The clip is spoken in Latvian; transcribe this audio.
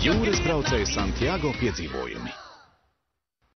Jūras braucēja Santiago piedzīvojumi.